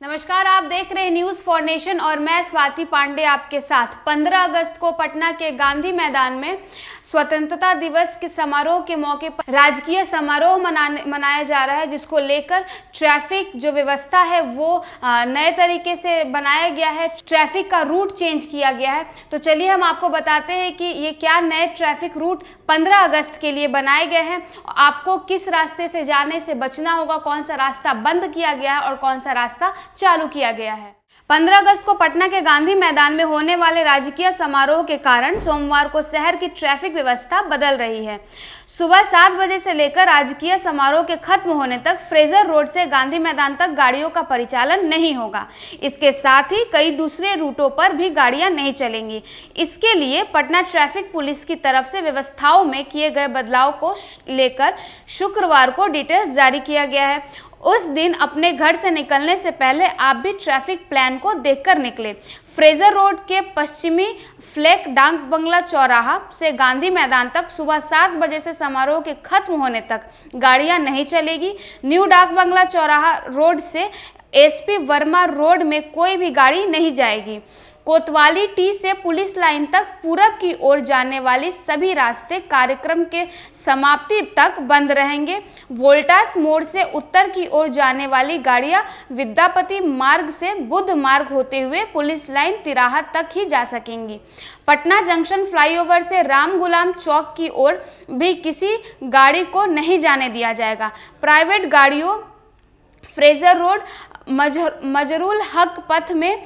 नमस्कार, आप देख रहे हैं न्यूज़ फॉर नेशन और मैं स्वाति पांडे आपके साथ। 15 अगस्त को पटना के गांधी मैदान में स्वतंत्रता दिवस के समारोह के मौके पर राजकीय समारोह मनाया जा रहा है, जिसको लेकर ट्रैफ़िक जो व्यवस्था है वो नए तरीके से बनाया गया है। ट्रैफ़िक का रूट चेंज किया गया है। तो चलिए हम आपको बताते हैं कि ये क्या नए ट्रैफ़िक रूट 15 अगस्त के लिए बनाए गए हैं। आपको किस रास्ते से जाने से बचना होगा, कौन सा रास्ता बंद किया गया है और कौन सा रास्ता चालू किया गया है। 15 अगस्त को पटना के गांधी मैदान में होने वाले राजकीय समारोह के कारण सोमवार को शहर की ट्रैफ़िक व्यवस्था बदल रही है। सुबह सात बजे से लेकर राजकीय समारोह के खत्म होने तक फ्रेजर रोड से गांधी मैदान तक गाड़ियों का परिचालन नहीं होगा। इसके साथ ही कई दूसरे रूटों पर भी गाड़ियाँ नहीं चलेंगी। इसके लिए पटना ट्रैफ़िक पुलिस की तरफ़ से व्यवस्थाओं में किए गए बदलाव को लेकर शुक्रवार को डिटेल्स जारी किया गया है। उस दिन अपने घर से निकलने से पहले आप भी ट्रैफ़िक प्लान को देखकर निकले। फ्रेजर रोड के पश्चिमी फ्लैक डांग बंगला चौराहा से गांधी मैदान तक सुबह सात बजे से समारोह के खत्म होने तक गाड़ियाँ नहीं चलेगी। न्यू डाक बंगला चौराहा रोड से एसपी वर्मा रोड में कोई भी गाड़ी नहीं जाएगी। कोतवाली टी से पुलिस लाइन तक पूरब की ओर जाने वाली सभी रास्ते कार्यक्रम के समाप्ति तक बंद रहेंगे। वोल्टास मोड़ से उत्तर की ओर जाने वाली गाड़ियाँ विद्यापति मार्ग से बुद्ध मार्ग होते हुए पुलिस लाइन तिराहा तक ही जा सकेंगी। पटना जंक्शन फ्लाईओवर से राम गुलाम चौक की ओर भी किसी गाड़ी को नहीं जाने दिया जाएगा। प्राइवेट गाड़ियों, फ्रेजर रोड मजर मजरुल हक पथ में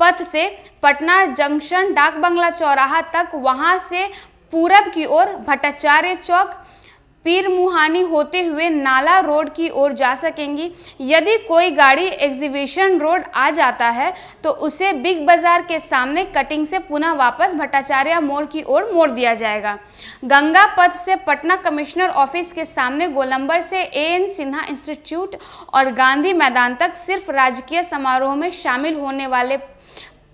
पथ से पटना जंक्शन डाक बंगला चौराहा तक, वहाँ से पूरब की ओर भट्टाचार्य चौक पीर मुहानी होते हुए नाला रोड की ओर जा सकेंगी। यदि कोई गाड़ी एग्जीबिशन रोड आ जाता है तो उसे बिग बाज़ार के सामने कटिंग से पुनः वापस भट्टाचार्य मोड़ की ओर मोड़ दिया जाएगा। गंगा पथ से पटना कमिश्नर ऑफ़िस के सामने गोलंबर से ए एन सिन्हा इंस्टीट्यूट और गांधी मैदान तक सिर्फ़ राजकीय समारोह में शामिल होने वाले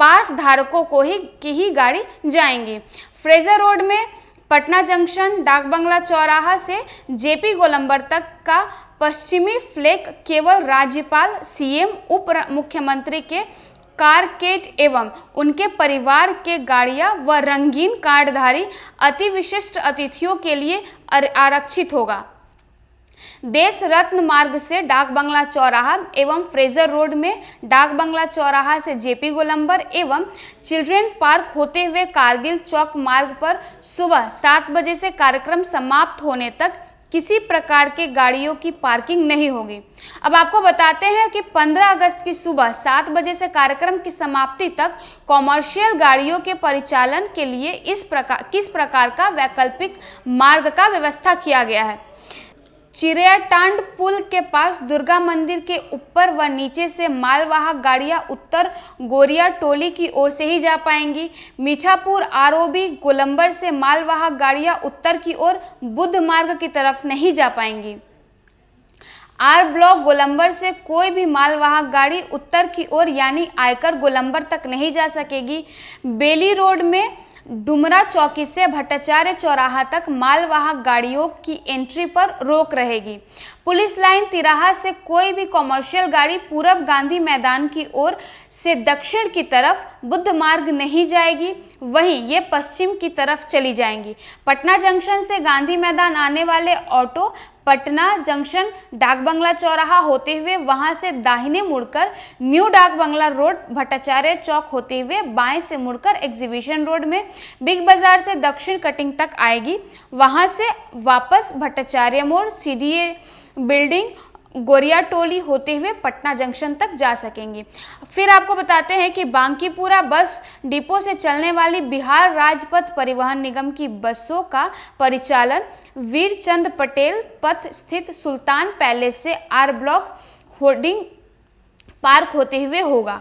पास धारकों को ही, की ही गाड़ी जाएँगी। फ्रेजर रोड में पटना जंक्शन डाक बंगला चौराहा से जेपी गोलंबर तक का पश्चिमी फ्लैग केवल राज्यपाल, सीएम, उप मुख्यमंत्री के कारकेट एवं उनके परिवार के गाड़ियाँ व रंगीन कार्डधारी अति विशिष्ट अतिथियों के लिए आरक्षित होगा। देश रत्न मार्ग से डाक बंगला चौराहा एवं फ्रेजर रोड में डाक बंगला चौराहा से जेपी गोलंबर एवं चिल्ड्रेन पार्क होते हुए कारगिल चौक मार्ग पर सुबह सात बजे से कार्यक्रम समाप्त होने तक किसी प्रकार के गाड़ियों की पार्किंग नहीं होगी। अब आपको बताते हैं कि 15 अगस्त की सुबह सात बजे से कार्यक्रम की समाप्ति तक कॉमर्शियल गाड़ियों के परिचालन के लिए इस प्रकार किस प्रकार का वैकल्पिक मार्ग का व्यवस्था किया गया है? चिड़ियाटांड पुल के पास दुर्गा मंदिर के ऊपर व नीचे से मालवाहक गाड़ियाँ उत्तर गोरिया टोली की ओर से ही जा पाएँगी। मीठापुर आरओबी गोलंबर से मालवाहक गाड़ियाँ उत्तर की ओर बुद्ध मार्ग की तरफ़ नहीं जा पाएँगी। आर ब्लॉक गोलंबर से कोई भी मालवाहक गाड़ी उत्तर की ओर यानी आयकर गोलंबर तक नहीं जा सकेगी। बेली रोड में डुमरा चौकी से भट्टाचार्य चौराहा तक मालवाहक गाड़ियों की एंट्री पर रोक रहेगी। पुलिस लाइन तिराहा से कोई भी कॉमर्शियल गाड़ी पूरब गांधी मैदान की ओर से दक्षिण की तरफ़ बुद्ध मार्ग नहीं जाएगी, वहीं ये पश्चिम की तरफ़ चली जाएँगी। पटना जंक्शन से गांधी मैदान आने वाले ऑटो पटना जंक्शन डाक बंगला चौराहा होते हुए वहाँ से दाहिने मुड़कर न्यू डाक बंगला रोड भट्टाचार्य चौक होते हुए बाएँ से मुड़कर एग्जीबिशन रोड में बिग बाज़ार से दक्षिण कटिंग तक आएगी। वहाँ से वापस भट्टाचार्य मोड़ सीडीए बिल्डिंग गोरिया टोली होते हुए पटना जंक्शन तक जा सकेंगे। फिर आपको बताते हैं कि बांकीपुरा बस डिपो से चलने वाली बिहार राजपथ परिवहन निगम की बसों का परिचालन वीरचंद पटेल पथ स्थित सुल्तान पैलेस से आर ब्लॉक होर्डिंग पार्क होते हुए होगा।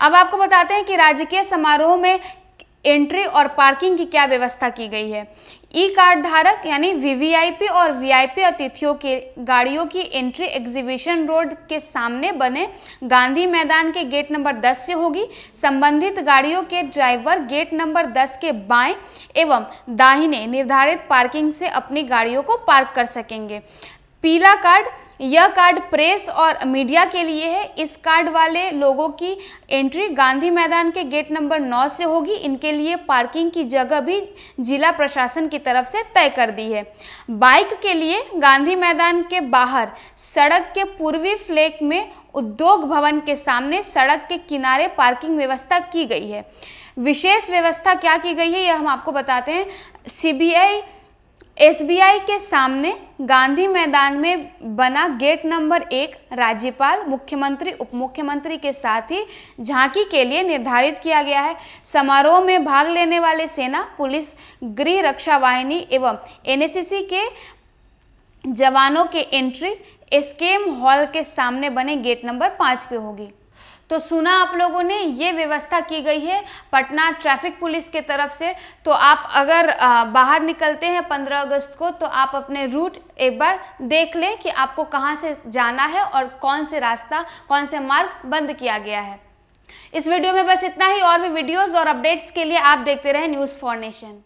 अब आपको बताते हैं कि राजकीय समारोह में एंट्री और पार्किंग की क्या व्यवस्था की गई है? ई कार्ड धारक यानी वीवीआईपी और वीआईपी अतिथियों के गाड़ियों की एंट्री एग्जीबिशन रोड के सामने बने गांधी मैदान के गेट नंबर 10 से होगी। संबंधित गाड़ियों के ड्राइवर गेट नंबर 10 के बाएँ एवं दाहिने निर्धारित पार्किंग से अपनी गाड़ियों को पार्क कर सकेंगे। पीला कार्ड यह कार्ड प्रेस और मीडिया के लिए है। इस कार्ड वाले लोगों की एंट्री गांधी मैदान के गेट नंबर 9 से होगी। इनके लिए पार्किंग की जगह भी जिला प्रशासन की तरफ़ से तय कर दी है। बाइक के लिए गांधी मैदान के बाहर, सड़क के पूर्वी फ्लैक में उद्योग भवन के सामने सड़क के किनारे पार्किंग व्यवस्था की गई है। विशेष व्यवस्था क्या की गई है, यह हम आपको बताते हैं। सीबीआई, एसबीआई के सामने गांधी मैदान में बना गेट नंबर एक राज्यपाल, मुख्यमंत्री उप मुख्यमंत्री के साथ ही झांकी के लिए निर्धारित किया गया है। समारोह में भाग लेने वाले सेना, पुलिस, गृह रक्षा वाहिनी एवं एनएसएससी के जवानों के एंट्री एसकेएम हॉल के सामने बने गेट नंबर पाँच पे होगी। तो सुना आप लोगों ने, ये व्यवस्था की गई है पटना ट्रैफ़िक पुलिस के तरफ़ से। तो आप अगर बाहर निकलते हैं 15 अगस्त को तो आप अपने रूट एक बार देख लें कि आपको कहाँ से जाना है और कौन से रास्ता, कौन से मार्ग बंद किया गया है। इस वीडियो में बस इतना ही। और भी वीडियोस और अपडेट्स के लिए आप देखते रहे न्यूज़ फॉर नेशन।